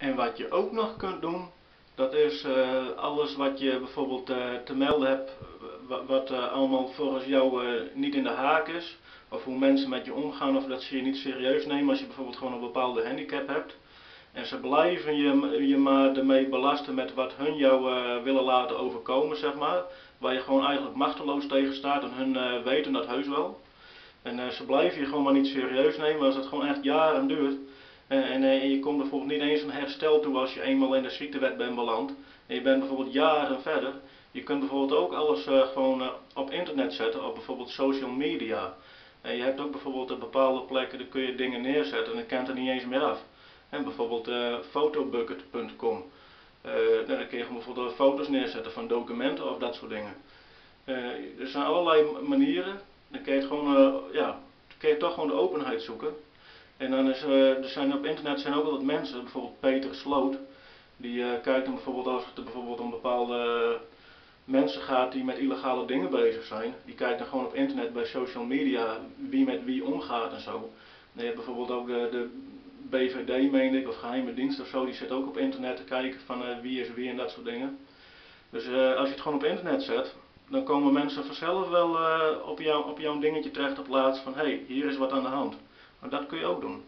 En wat je ook nog kunt doen, dat is eh, alles wat je bijvoorbeeld eh, te melden hebt, wa- wat eh, allemaal volgens jou niet in de haak is. Of hoe mensen met je omgaan of dat ze je niet serieus nemen als je bijvoorbeeld gewoon een bepaalde handicap hebt. En ze blijven je, je maar ermee belasten met wat hun jou willen laten overkomen, zeg maar. Waar je gewoon eigenlijk machteloos tegen staat en hun weten dat heus wel. En ze blijven je gewoon maar niet serieus nemen als het gewoon echt jaren duurt. En, en eh, je komt bijvoorbeeld niet eens een herstel toe als je eenmaal in de ziektewet bent beland. En je bent bijvoorbeeld jaren verder. Je kunt bijvoorbeeld ook alles eh, gewoon eh, op internet zetten, op bijvoorbeeld social media. En je hebt ook bijvoorbeeld op bepaalde plekken, daar kun je dingen neerzetten en dan kent er niet eens meer af. En bijvoorbeeld eh fotobucket.com. Eh, nou, dan kun je bijvoorbeeld foto's neerzetten van documenten of dat soort dingen. Eh, er zijn allerlei manieren. Dan kun je, gewoon, eh, ja, kun je toch gewoon de openheid zoeken. En dan is, eh, er zijn op internet zijn ook altijd mensen, bijvoorbeeld Peter Sloot, die eh, kijkt dan bijvoorbeeld als het bijvoorbeeld om bepaalde mensen gaat die met illegale dingen bezig zijn. Die kijkt dan gewoon op internet bij social media wie met wie omgaat en zo. En je hebt bijvoorbeeld ook de, de BVD, meen ik, of geheime dienst of zo, die zit ook op internet te kijken van eh, wie is wie en dat soort dingen. Dus eh, als je het gewoon op internet zet, dan komen mensen vanzelf wel eh, op, jou, op jouw dingetje terecht op plaats van hé, hey, hier is wat aan de hand. Maar dat kun je ook doen.